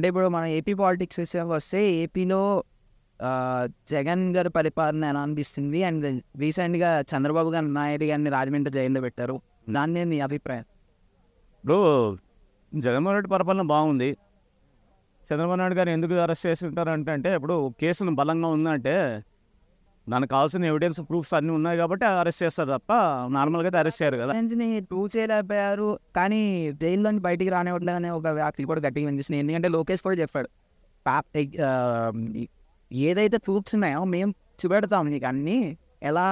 అంటే ఇప్పుడు మన ఏపీ పాలిటిక్స్ వస్తే ఏపీలో జగన్ గారి పరిపాలన ఎలా అనిపిస్తుంది? అండ్ రీసెంట్గా చంద్రబాబు గారి నాయుడు గారిని రాజమండ్రి జైల్లో పెట్టారు. దాని మీద నీ అభిప్రాయం? ఇప్పుడు జగన్మోహన్ రెడ్డి పరిపాలన బాగుంది. చంద్రబాబు నాయుడు గారు ఎందుకు అరెస్ట్ చేసి ఉంటారు అంటే అంటే ఇప్పుడు కేసును బలంగా ఉందంటే దానికి కావాల్సిన ఎవిడెన్స్ ప్రూఫ్స్ అన్నీ ఉన్నాయి కాబట్టి అరెస్ట్ చేస్తారు తప్ప నార్మల్గా అయితే అరెస్ట్ చేయరు కదా. ప్రూవ్ చేయలేకపోయారు కానీ జైల్లోంచి బయటికి రానివ్వట్లేదనే ఒక వ్యాఖ్యలు కూడా గట్టిగా వినిపిస్తున్నాయి ఎందుకంటే లోకేష్ కూడా చెప్పాడు ఏదైతే ప్రూఫ్స్ ఉన్నాయో మేము చూపెడతాం నీకు అన్ని. ఎలా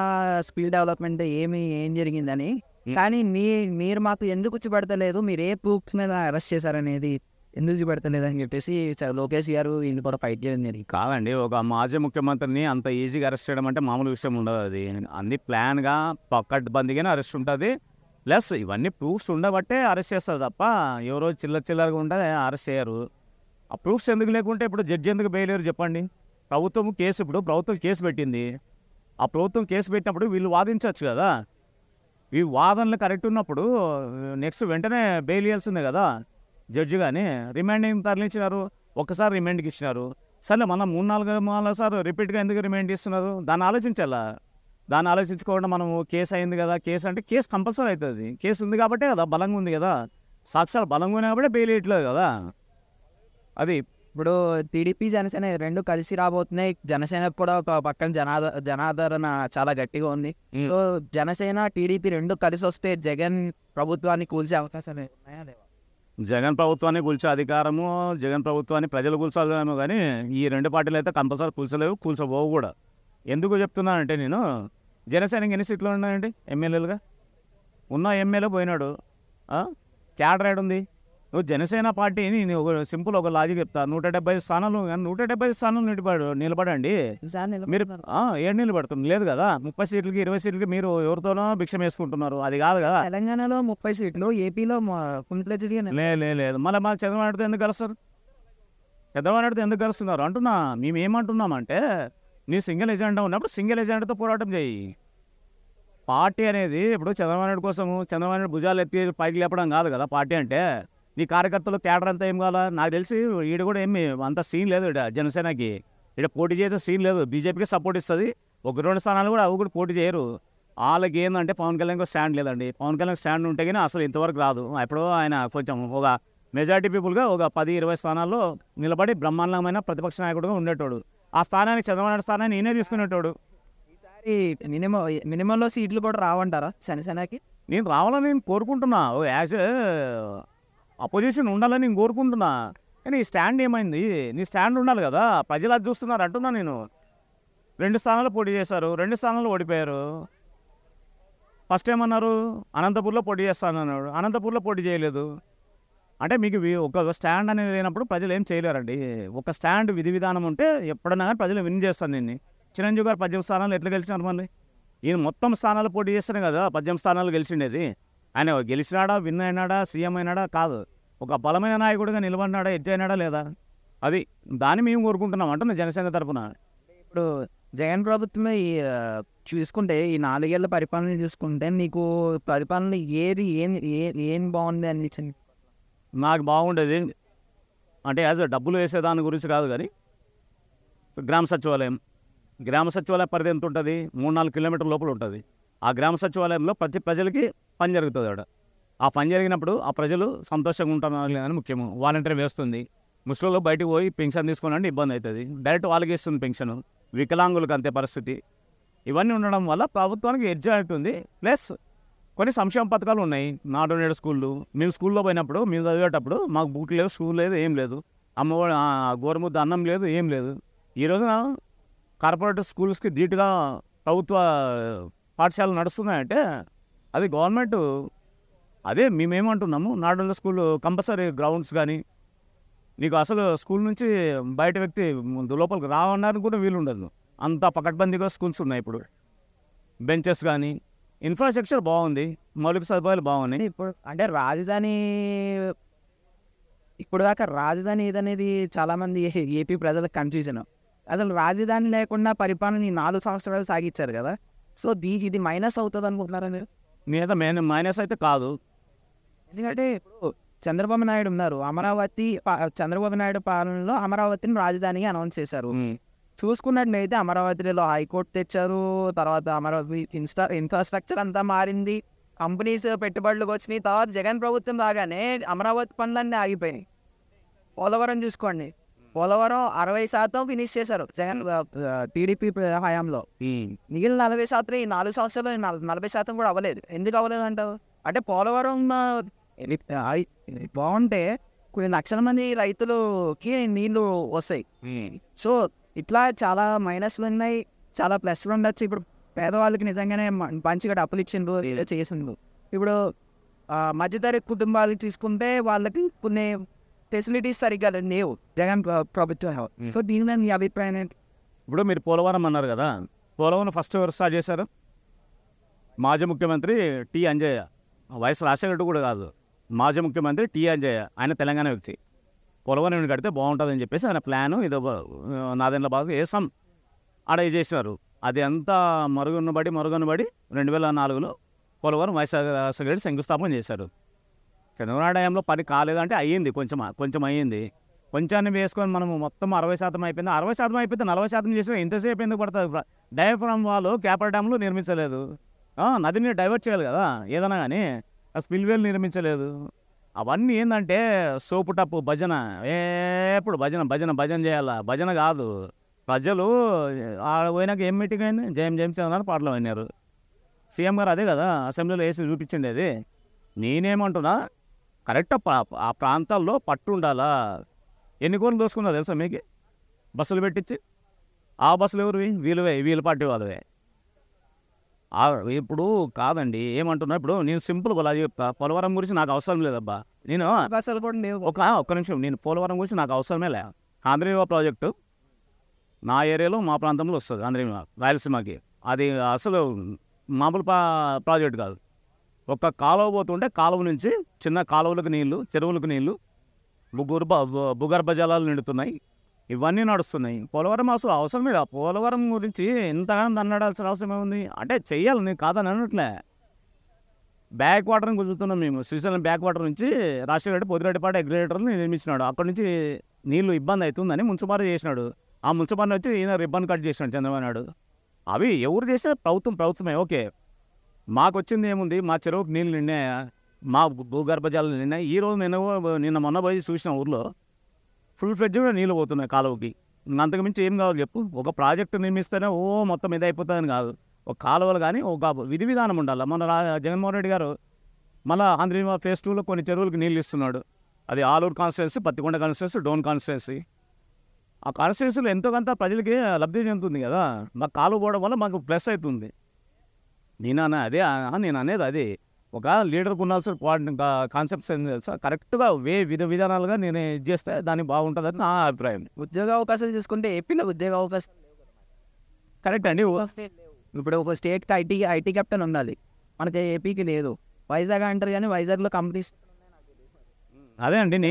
స్కిల్ డెవలప్మెంట్ ఏమి ఏం జరిగిందని. కానీ మీ మీరు మాకు ఎందుకు చూపెడతలేదు? మీరు ఏ ప్రూఫ్స్ మీద అరెస్ట్ చేశారనేది ఎందుకు చూపెడతలేదు చెప్పేసి చ- లోకేష్ గారు ఈయన కూడా ఫైట్ చేయడం జరిగింది. కాదండి ఒక మాజీ ముఖ్యమంత్రిని అంత ఈజీగా అరెస్ట్ చేయడం అంటే మామూలు విషయం ఉండదు అది. అన్ని ప్లాన్గా పక్కడ్బందీగానే అరెస్ట్ ఉంటుంది. ప్లస్ ఇవన్నీ ప్రూఫ్స్ ఉండబట్టే అరెస్ట్ చేస్తారు తప్ప ఎవరో చిల్లర చిల్లరగా ఉంటే అరెస్ట్ చేయరు. ఆ ప్రూఫ్స్ ఎందుకు లేకుంటే ఇప్పుడు జడ్జి ఎందుకు బెయిలేరు చెప్పండి? ప్రభుత్వం కేసు ఇప్పుడు ప్రభుత్వం కేసు పెట్టింది. ఆ ప్రభుత్వం కేసు పెట్టినప్పుడు వీళ్ళు వాదించవచ్చు కదా? ఈ వాదనలు కరెక్ట్ ఉన్నప్పుడు నెక్స్ట్ వెంటనే బెయిల్ ఇవ్వాల్సిందే కదా? జడ్జి కానీ రిమాండింగ్ తరలించినారు ఒక్కసారి రిమాండ్కి ఇచ్చినారు. సరే మన మూడు నాలుగు నాలుగు సార్లు రిపీట్గా ఎందుకు రిమాండ్ ఇస్తున్నారు? దాన్ని ఆలోచించాలా? దాన్ని ఆలోచించుకోకుండా మనం కేసు అయింది కదా కేసు అంటే కేసు కంపల్సరీ అవుతుంది. కేసు ఉంది కాబట్టే కదా బలంగా ఉంది కదా. సాక్ష్యాలు బలంగా ఉన్నాయి కాబట్టి బెయిల్ ఇవ్వట్లేదు కదా. అది ఇప్పుడు టీడీపీ జనసేన రెండు కలిసి రాబోతున్నాయి. జనసేన కూడా ఒక పక్కన జనాద జనాదరణ చాలా గట్టిగా ఉంది. సో జనసేన టీడీపీ రెండు కలిసి వస్తే జగన్ ప్రభుత్వాన్ని కూల్చే అవకాశాలు ఉన్నాయా లేవా? జగన్ ప్రభుత్వాన్ని కూల్చే అధికారము జగన్ ప్రభుత్వాన్ని ప్రజలు కూల్చాలేమో కానీ ఈ రెండు పార్టీలు అయితే కంపల్సరీ కూల్చలేవు కూల్చబోవు కూడా. ఎందుకు చెప్తున్నానంటే నేను జనసేనకి ఎన్ని సీట్లు ఉన్నాయండి ఎమ్మెల్యేలుగా? ఉన్న ఎమ్మెల్యే పోయినాడు. ఆ? క్యాడర్ ఉంది నువ్వు జనసేన పార్టీని నేను ఒక సింపుల్ ఒక లాజిక్ చెప్తా. నూట డెబ్బై స్థానాలు కానీ నూట డెబ్బై స్థానాలు నిలబడు నిలబడండి. మీరు ఏడు నిలబడుతుంది లేదు కదా? ముప్పై సీట్లకి ఇరవై సీట్లకి మీరు ఎవరితోనో భిక్షం వేసుకుంటున్నారు. అది కాదు కదా? తెలంగాణలో ముప్పై సీట్లు ఏపీలో ఫుల్ ఫ్లెజ్డ్గా లే లే లేదు. మళ్ళీ మా చంద్రబాబు ఎందుకు కలుస్తారు? చంద్రబాబు నాయుడుతో ఎందుకు కలుస్తున్నారు? అంటున్నా. మేము ఏమంటున్నామంటే నీ సింగిల్ ఎజెండా ఉన్నప్పుడు సింగిల్ ఎజెండాతో పోరాటం చేయి. పార్టీ అనేది ఇప్పుడు చంద్రబాబు నాయుడు కోసము చంద్రబాబు నాయుడు భుజాలు ఎత్తి పైకి లేపడం కాదు కదా? పార్టీ అంటే నీ కార్యకర్తలు క్యాడర్ అంతా ఏం కావాలా? నాకు తెలిసి ఈడ కూడా ఏమి అంత సీన్ లేదు ఈడ జనసేనకి. ఇక్కడ పోటీ చేయడం సీన్ లేదు. బీజేపీకి సపోర్ట్ ఇస్తుంది. ఒక రెండు స్థానాలు కూడా అవి కూడా పోటీ చేయరు. వాళ్ళకి ఏంటంటే పవన్ కళ్యాణ్కి స్టాండ్ లేదండి. పవన్ కళ్యాణ్ స్టాండ్ ఉంటే కానీ అసలు ఇంతవరకు రాదు. ఎప్పుడో ఆయన కొంచెం ఒక మెజారిటీ పీపుల్గా ఒక పది ఇరవై స్థానాల్లో నిలబడి బ్రహ్మాండమైన ప్రతిపక్ష నాయకుడుగా ఉండేటోడు. ఆ స్థానానికి చంద్రబాబు స్థానాన్ని నేనే తీసుకునేటోడు. ఈసారి మినిమం మినిమంలో సీట్లు కూడా రావంటారా జనసేనకి? నేను రావాలని నేను కోరుకుంటున్నా. యాజ్ అపోజిషన్ ఉండాలని నేను కోరుకుంటున్నా. కానీ ఈ స్టాండ్ ఏమైంది? నీ స్టాండ్ ఉండాలి కదా. ప్రజలు అది చూస్తున్నారు అంటున్నా నేను. రెండు స్థానాలు పోటీ చేశారు. రెండు స్థానాలు ఓడిపోయారు. ఫస్ట్ ఏమన్నారు? అనంతపూర్లో పోటీ చేస్తాను అన్నాడు. అనంతపూర్లో పోటీ చేయలేదు. అంటే మీకు వి- ఒక స్టాండ్ అనేది లేనప్పుడు ప్రజలు ఏం చేయలేరండి. ఒక స్టాండ్ విధి విధానం ఉంటే ఎప్పుడైనా కానీ ప్రజలు విన్ చేస్తాను నేను చిరంజీవి గారు పద్దెనిమిది స్థానాలు ఎట్లా గెలిచినారు మళ్ళీ ఈయన మొత్తం స్థానాలు పోటీ చేస్తాను కదా పద్దెనిమిది స్థానాలు గెలిచిండేది. ఆయన గెలిచినాడా విన్ అయినాడా సీఎం అయినాడా కాదు. ఒక బలమైన నాయకుడిగా నిలబడినాడా ఎడ్జ్ అయినాడా లేదా? అది దాన్ని మేము కోరుకుంటున్నాం అంటున్నా జనసేన తరపున. ఇప్పుడు జగన్ ప్రభుత్వం చూసుకుంటే ఈ నాలుగేళ్ళ పరిపాలన చూసుకుంటే నీకు పరిపాలన ఏది ఏం ఏ- ఏం బాగుంది అనిపించింది? నాకు బాగుండేది అంటే యాజ్ డబ్బులు వేసే దాని గురించి కాదు కానీ గ్రామ సచివాలయం. గ్రామ సచివాలయ పరిధి ఎంత ఉంటుంది? మూడు నాలుగు కిలోమీటర్ల లోపల ఉంటుంది. ఆ గ్రామ సచివాలయంలో ప్రతి ప్రజలకి పని జరుగుతుంది అక్కడ ఆ పని జరిగినప్పుడు ఆ ప్రజలు సంతోషంగా ఉంటున్నారు లేదని ముఖ్యము. వాలంటీర్ వేస్తుంది. ముసలిలో బయటకు పోయి పెన్షన్ తీసుకోవాలంటే ఇబ్బంది అవుతుంది. డైరెక్ట్ వాళ్ళకి ఇస్తుంది పెన్షన్. వికలాంగులకు అంతే పరిస్థితి. ఇవన్నీ ఉండడం వల్ల ప్రభుత్వానికి ఎడ్జ్ అవుతుంది ప్లస్ కొన్ని సంక్షేమ పథకాలు ఉన్నాయి. నాడు నేడు స్కూళ్ళు. మేము స్కూల్లో పోయినప్పుడు మేము చదివేటప్పుడు మాకు బుక్ లేదు స్కూల్ లేదు ఏం లేదు. అమ్మఒడి ఆ, గోరుముద్ద అన్నం లేదు ఏం లేదు. ఈ రోజున కార్పొరేట్ స్కూల్స్కి ధీటుగా ప్రభుత్వ పాఠశాలలు నడుస్తున్నాయంటే అది గవర్నమెంట్ అదే మేమేమంటున్నాము నాడు స్కూల్ కంపల్సరీ గ్రౌండ్స్ కానీ నీకు అసలు స్కూల్ నుంచి బయట వ్యక్తి లోపలికి రావడానికి కూడా వీలు ఉండదు అంత పకడ్బందీగా స్కూల్స్ ఉన్నాయి ఇప్పుడు. బెంచెస్ కానీ ఇన్ఫ్రాస్ట్రక్చర్ బాగుంది మౌలిక సదుపాయాలు బాగున్నాయి. ఇప్పుడు అంటే రాజధాని ఇప్పుడు దాకా రాజధాని ఏదనేది చాలామంది ఏపీ ప్రజలకు కన్ఫ్యూజన్. అసలు రాజధాని లేకుండా పరిపాలన ఈ నాలుగు సంవత్సరాలు సాగించారు కదా. సో దీ ఇది మైనస్ అవుతుంది అనుకుంటున్నారా మీరు? మీద మెయిన్ మైనస్ అయితే కాదు. ఎందుకంటే ఇప్పుడు చంద్రబాబు నాయుడు ఉన్నారు. అమరావతి చంద్రబాబు నాయుడు పాలనలో అమరావతిని రాజధానిగా అనౌన్స్ చేశారు. చూసుకున్నట్లయితే అమరావతిలో హైకోర్టు తెచ్చారు. తర్వాత అమరావతి ఇన్స్టా ఇన్ఫ్రాస్ట్రక్చర్ అంతా మారింది. కంపెనీస్ పెట్టుబడులకు వచ్చినాయి. తర్వాత జగన్ ప్రభుత్వం రాగానే అమరావతి పనులన్నీ ఆగిపోయినాయి. పోలవరం చూసుకోండి. పోలవరం అరవై శాతం ఫినిష్ చేశారు. జగన్ టీడీపీ హయాంలో. మిగిలిన నలభై శాతం ఈ నాలుగు సంవత్సరాలు నలభై శాతం కూడా అవ్వలేదు. ఎందుకు అవ్వలేదు అంటావు? అంటే పోలవరం బాగుంటే కొన్ని లక్షల మంది రైతులకి నీళ్ళు వస్తాయి. సో ఇట్లా చాలా మైనస్లు ఉన్నాయి. చాలా ప్లస్లు ఉండొచ్చు. ఇప్పుడు పేదవాళ్ళకి నిజంగానే మంచిగా డబ్బులు ఇచ్చిండ్రు ఏదో చేసిండ్రు. ఇప్పుడు మధ్యతరగతి కుటుంబాలకు తీసుకుంటే వాళ్ళకి కొన్ని ఫెసిలిటీస్ సరిగ్గా లేవు. జగన్ ప్ర- ప్రభుత్వం సో దీని మీద మీ అభిప్రాయం ఏంటి? ఇప్పుడు మీరు పోలవరం అన్నారు కదా పోలవరం ఫస్ట్ ఎవరు స్టార్ట్ చేశారు? మాజీ ముఖ్యమంత్రి టి అంజయ్య. వయసు రాసేటట్టు కూడా కాదు. మాజీ ముఖ్యమంత్రి టి అంజయ్య ఆయన తెలంగాణ వ్యక్తి. పోలవరం యూనిట్ కడితే బాగుంటుందని చెప్పేసి ఆయన ప్లాను ఇదో నాదెండ్ల బాగా వేసాం ఆడ చేసినారు. అది అంతా మరుగునబడి మరుగునబడి రెండు వేల నాలుగులో పోలవరం వైఎస్ఆర్ శంకుస్థాపన చేశారు. చంద్రబాబు టైంలో పని కాలేదంటే అయ్యింది కొంచెం కొంచెం అయ్యింది. కొంచాన్ని వేసుకొని మనము మొత్తం అరవై శాతం అయిపోయింది. అరవై శాతం అయిపోతే నలభై శాతం చేసిన ఎంతసేపు ఎందుకు పడుతుంది? డయాఫ్రామ్ వాళ్ళు క్యాపర్ డ్యామ్లు నిర్మించలేదు. నది నదిని డైవర్ట్ చేయాలి కదా ఏదైనా కానీ ఆ స్పిల్వేలు నిర్మించలేదు. అవన్నీ ఏంటంటే సోపు టప్పు భజన. ఎప్పుడు భజన భజన భజన చేయాలా? భజన కాదు. ప్రజలు ఆడ పోయినాక ఏం మీటింగ్ అయింది? జయం జయం చంద్ర పాటలు విన్నారు. సీఎం గారు అదే కదా అసెంబ్లీలో వేసి చూపించింది అది నేనేమంటున్నా కరెక్ట్ ఆ ప్రాంతాల్లో పట్టు ఉండాలా ఎన్ని కోట్లు దోసుకున్నా తెలుసా మీకు? బస్సులు పెట్టించి ఆ బస్సులు ఎవరివి? వీలువే వీళ్ళ పార్టీ వాళ్ళవే. ఇప్పుడు కాదండి ఏమంటున్నా ఇప్పుడు నేను సింపుల్ చెప్తా పోలవరం గురించి నాకు అవసరం లేదబ్బా. నేను ఒక ఒక్క నిమిషం నేను పోలవరం గురించి నాకు అవసరమే లే. ఆంధ్రవీవ ప్రాజెక్టు నా ఏరియాలో మా ప్రాంతంలో వస్తుంది ఆంధ్రవీవ రాయలసీమకి. అది అసలు మామూలు ప్రాజెక్ట్ కాదు. ఒక కాలువ పోతుంటే కాలువ నుంచి చిన్న కాలువలకు నీళ్ళు చెరువులకు నీళ్ళు భూగర్భ భూగర్భ జలాలు నిండుతున్నాయి. ఇవన్నీ నడుస్తున్నాయి. పోలవరం అసలు అవసరం లేదు? పోలవరం గురించి ఎంతగానో దన్నడాల్సిన అవసరం ఏముంది? అంటే చెయ్యాలి నేను కాదని అనట్లే బ్యాక్ వాటర్ని కుదురుతున్నాం మేము. శ్రీశైలం బ్యాక్ వాటర్ నుంచి రాజశేఖర పొదిరెడ్డిపాట అగ్రిగేటర్ని నిర్మించినాడు. అక్కడి నుంచి నీళ్ళు ఇబ్బంది అవుతుందని మున్సిపాలి చేసినాడు. ఆ మున్సిపాలిటీ వచ్చి ఈయన రిబ్బన్ కట్ చేసినాడు చంద్రబాబు నాయుడు. అవి ఎవరు చేస్తే ప్రభుత్వం ప్రభుత్వమే. ఓకే. మాకు వచ్చింది ఏముంది? మా చెరువుకు నీళ్ళు నిన్నే మా భూ- భూగర్భ జలాలు నిన్నాయి ఈ రోజు నేను నిన్న మొన్న పోయి చూసిన ఊర్లో ఫుల్ ఫ్లెడ్జ్ కూడా నీళ్ళు పోతున్నాయి కాలువకి. అంతకు మించి ఏం కావాలి చెప్పు? ఒక ప్రాజెక్టు నిర్మిస్తేనే ఓ మొత్తం ఇది అయిపోతుందని కాదు. ఒక కాలువలు కానీ ఒక విధి విధానం ఉండాలి. మన రా జగన్మోహన్ రెడ్డి గారు మళ్ళీ ఆంధ్ర ఫేస్ టూలో కొన్ని చెరువులకు నీళ్ళు ఇస్తున్నాడు. అది Aluru constituency Pattikonda constituency Dhone constituency. ఆ కాన్స్టిట్యున్సీలో ఎంతో కొంత ప్రజలకి లబ్ధి చెందుతుంది కదా. మాకు కాలువ పోవడం వల్ల మాకు ప్లస్ అవుతుంది. నేను అన్న అదే నేను అనేది అదే. ఒక లీడర్కి ఉండాల్సిన కాన్సెప్ట్స్ కరెక్ట్గా వే విధ విధానాలుగా నేను చేస్తే దానికి బాగుంటుందని నా అభిప్రాయం. ఉద్యోగ అవకాశాలు చూసుకుంటే ఏపీలో ఉద్యోగ అవకాశం కరెక్ట్ అండి. ఇప్పుడు ఒక స్టేట్కి ఐటీ ఐటీ కెప్టెన్ ఉండాలి. మనకి ఏపీకి లేదు. వైజాగ్ అంటారు కానీ వైజాగ్లో కంపెనీస్ అదే అండి నీ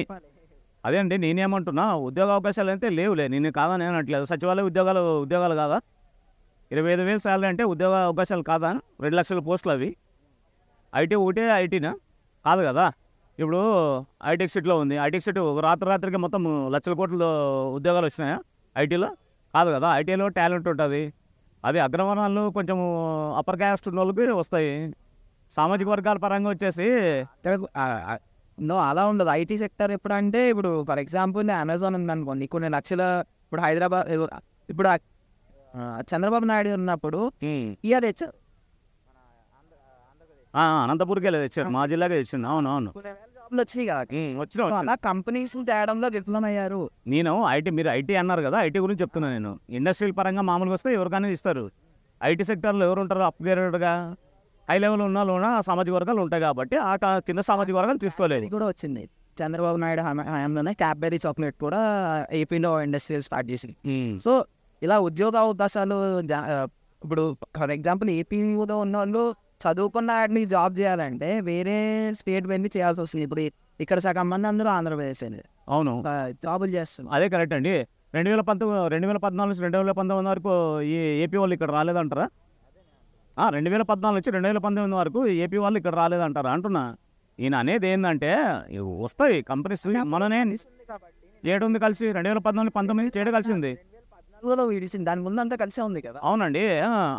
అదే అండి నేనేమంటున్నా? ఉద్యోగ అవకాశాలు అయితే లేవులే. నేను కాదని అనట్లేదు. సచివాలయ ఉద్యోగాలు ఉద్యోగాలు కాదా? ఇరవై ఐదు వేలు శాలరీ అంటే ఉద్యోగ అవకాశాలు కాదా? రెండు లక్షల పోస్టులు అవి. ఐటీ ఒకటే ఐటీనా? కాదు కదా. ఇప్పుడు ఐటెక్ సిటీలో ఉంది. ఐటెక్ సిటీ రాత్రి రాత్రికి మొత్తం లక్షల కోట్ల ఉద్యోగాలు వచ్చినాయా? ఐటీలో? కాదు కదా. ఐటీలో టాలెంట్ ఉంటుంది. అది అగ్రవర్ణాలు కొంచెం అప్పర్ క్యాస్ట్ ఉన్న వాళ్ళకి వస్తాయి. సామాజిక వర్గాల పరంగా వచ్చేసి నో అలా ఉండదు. ఐటీ సెక్టర్ ఎప్పుడంటే ఇప్పుడు ఫర్ ఎగ్జాంపుల్ అమెజాన్ ఉందనుకోండి. కొన్ని లక్షల ఇప్పుడు హైదరాబాద్ ఇప్పుడు చంద్రబాబు నాయుడు ఉన్నప్పుడు ఇయర్ తెచ్చారు ఆ, అనంతపూర్కి వెళ్ళి తెచ్చారు. మా జిల్లాకే తెచ్చిండు. అవును అవును. జాబ్లు వచ్చినాయి కదా. అలా కంపెనీస్ తేడంలో విఫలమయ్యారు. నేను ఐటీ మీరు ఐటీ అన్నారు కదా ఐటీ గురించి చెప్తున్నా నేను. ఇండస్ట్రియల్ పరంగా మామూలుగా వస్తే ఎవరికైనా ఇస్తారు. ఐటీ సెక్టర్లో ఎవరు ఉంటారు అప్గ్రేడెడ్గా హై లెవెల్ ఉన్న ఉన్న సామాజిక వర్గాలు ఉంటాయి కాబట్టి ఆ కింద సామాజిక వర్గాలు తీసుకోలేదు. కూడా వచ్చింది. చంద్రబాబు నాయుడు హయా- హయాంలోనే క్యాడ్బెరీ చాక్లెట్ కూడా ఏపీలో ఇండస్ట్రియల్ స్టార్ట్ చేసింది. సో ఇలా ఉద్యోగ అవకాశాలు ఇప్పుడు ఫర్ ఎగ్జాంపుల్ ఏపీలో ఉన్న వాళ్ళు చదువుకున్న వాటిని జాబ్ చేయాలంటే వేరే స్టేట్ వెళ్ళి చేయాల్సి వస్తుంది. ఇప్పుడు ఇక్కడ సగం మంది అందరూ ఆంధ్రప్రదేశ్ అవును. జాబులు చేస్తున్నారు. అదే కరెక్ట్ అండి. రెండు వేల పంతొమ్మిది రెండు వేల పద్నాలుగు నుంచి రెండు వేల పంతొమ్మిది వరకు ఈ ఏపీ వాళ్ళు ఇక్కడ రాలేదంటారా? రెండు వేల పద్నాలుగు నుంచి రెండు వేల పంతొమ్మిది వరకు ఏపీ వాళ్ళు ఇక్కడ రాలేదంటారా? అంటున్నా. ఈయన అనేది ఏంటంటే వస్తాయి కంపెనీస్ మననే ఏడుంది కలిసి రెండు వేల పద్నాలుగు పంతొమ్మిది చేయడం కలిసింది. దాని ముందు అంతా కలిసే ఉంది కదా. అవునండి.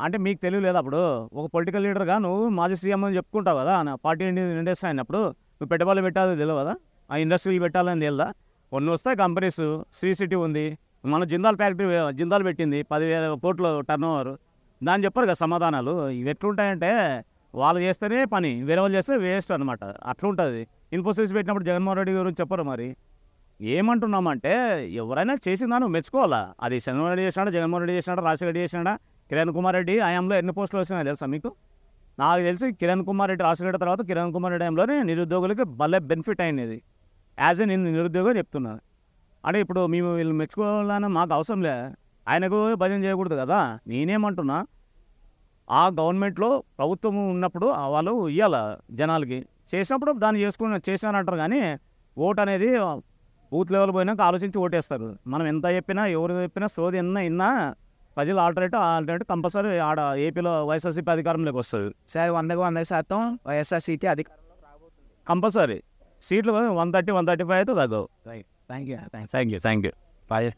అంటే మీకు తెలియలేదు అప్పుడు. ఒక పొలిటికల్ లీడర్గా నువ్వు మాజీ సీఎం అని చెప్పుకుంటావు కదా. నా పార్టీ ఇండస్ట్రీ అయినప్పుడు నువ్వు పెట్టుబడులు పెట్టాలో తెలియదు కదా ఆ ఇండస్ట్రీలు పెట్టాలని తెలియదా కొన్ని వస్తాయి కంపెనీస్. శ్రీ సిటీ ఉంది. మన జిందాల్ ఫ్యాక్టరీ జిందాల్ పెట్టింది. పదివేల కోట్లు టర్న్ ఓవర్ దాన్ని చెప్పరు కదా సమాధానాలు. ఇవి ఎట్లుంటాయంటే వాళ్ళు చేస్తేనే పని. వేరే వాళ్ళు చేస్తే వేస్ట్ అనమాట అట్లా ఉంటుంది ఇన్ఫోసిస్ పెట్టినప్పుడు జగన్మోహన్ రెడ్డి గురించి చెప్పరు మరి. ఏమంటున్నామంటే ఎవరైనా చేసిందా నువ్వు మెచ్చుకోవాలా? అది చంద్రబాబు రెడ్డి చేసినాడా జగన్మోహన్ రెడ్డి చేసినాడా రాజశేఖర రెడ్డి చేసినాడా కిరణ్ కుమార్ రెడ్డి ఆయంలో ఎన్ని పోస్టులు వచ్చినాయో తెలుసా మీకు? నాకు తెలిసి కిరణ్ కుమార్ రెడ్డి రాజశేఖర తర్వాత కిరణ్ కుమార్ రెడ్డి టైంలోనే నిరుద్యోగులకి భలే బెనిఫిట్ అయినది. యాజ్ ఎ నేను నిరుద్యోగం చెప్తున్నాను అంటే ఇప్పుడు మేము వీళ్ళు మెచ్చుకోవాలని మాకు అవసరం లే. ఆయనకు భజన చేయకూడదు కదా? నేనేమంటున్నా ఆ గవర్నమెంట్లో ప్రభుత్వం ఉన్నప్పుడు వాళ్ళు ఇవ్వాలి జనాలకి. చేసినప్పుడు దాన్ని చేసుకుని చేసినారంటారు కానీ ఓట్ అనేది బూత్ లెవెల్ పోయినాక ఆలోచించి ఓటేస్తారు. మనం ఎంత చెప్పినా ఎవరు చెప్పినా సోది ఎన్న ఇన్నా ప్రజలు ఆల్టర్నేటివ్ ఆల్టర్నేటివ్ కంపల్సరీ ఆడ ఏపీలో వైఎస్ఆర్సీపీ అధికారంలోకి వస్తుంది. సరే వందకు వంద శాతం వైఎస్ఆర్సీటీ అధికారంలోకి రాబోతుంది. కంపల్సరీ. సీట్లు one thirty one thirty five అయితే తగ్గవు. Thank you thank thank you thank you bye